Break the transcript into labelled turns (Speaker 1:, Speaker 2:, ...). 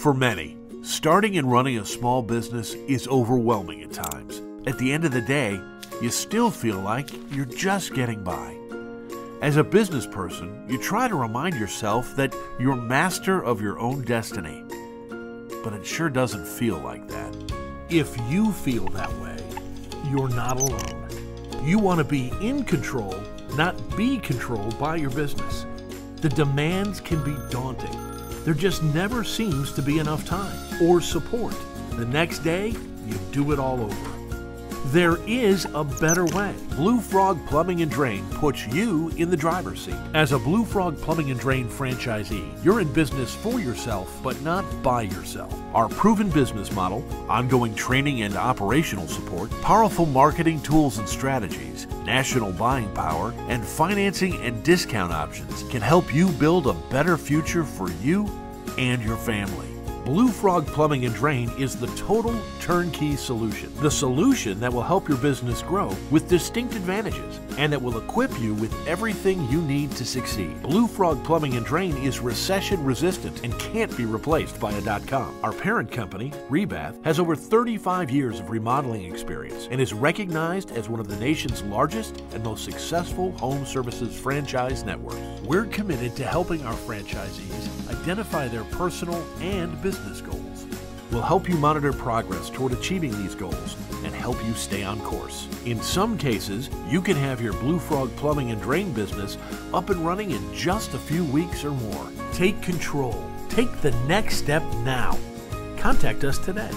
Speaker 1: For many, starting and running a small business is overwhelming at times. At the end of the day, you still feel like you're just getting by. As a business person, you try to remind yourself that you're master of your own destiny. But it sure doesn't feel like that. If you feel that way, you're not alone. You want to be in control, not be controlled by your business. The demands can be daunting. There just never seems to be enough time or support. The next day, you do it all over. There is a better way. Blue Frog Plumbing and Drain puts you in the driver's seat. As a Blue Frog Plumbing and Drain franchisee, you're in business for yourself, but not by yourself. Our proven business model, ongoing training and operational support, powerful marketing tools and strategies, national buying power, and financing and discount options can help you build a better future for you and your family. Blue Frog Plumbing and Drain is the total turnkey solution. The solution that will help your business grow with distinct advantages and that will equip you with everything you need to succeed. Blue Frog Plumbing and Drain is recession resistant and can't be replaced by a dot .com. Our parent company, Rebath, has over 35 years of remodeling experience and is recognized as one of the nation's largest and most successful home services franchise networks. We're committed to helping our franchisees identify their personal and business business goals. We'll help you monitor progress toward achieving these goals and help you stay on course. In some cases, you can have your Blue Frog plumbing and drain business up and running in just a few weeks or more. Take control. Take the next step now. Contact us today.